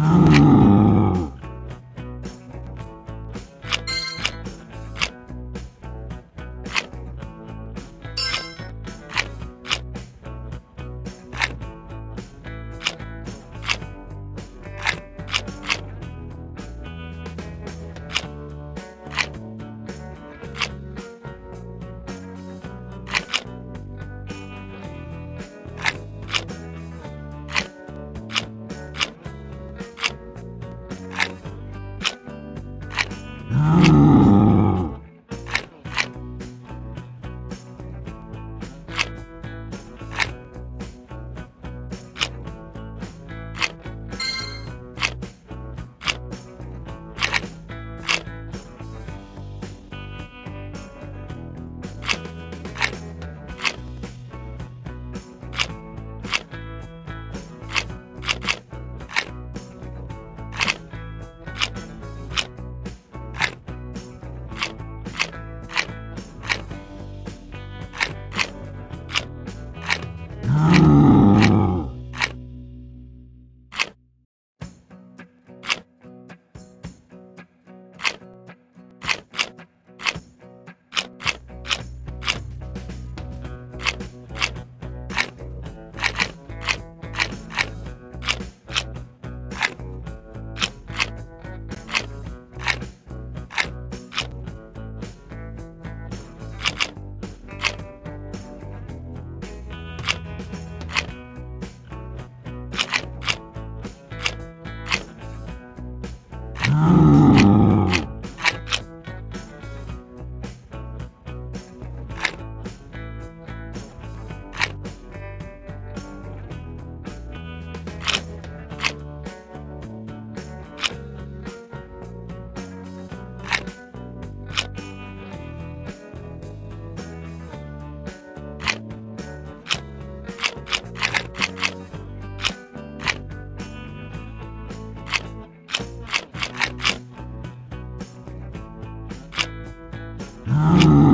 Ah. Oh. Oh. Oh. Ah.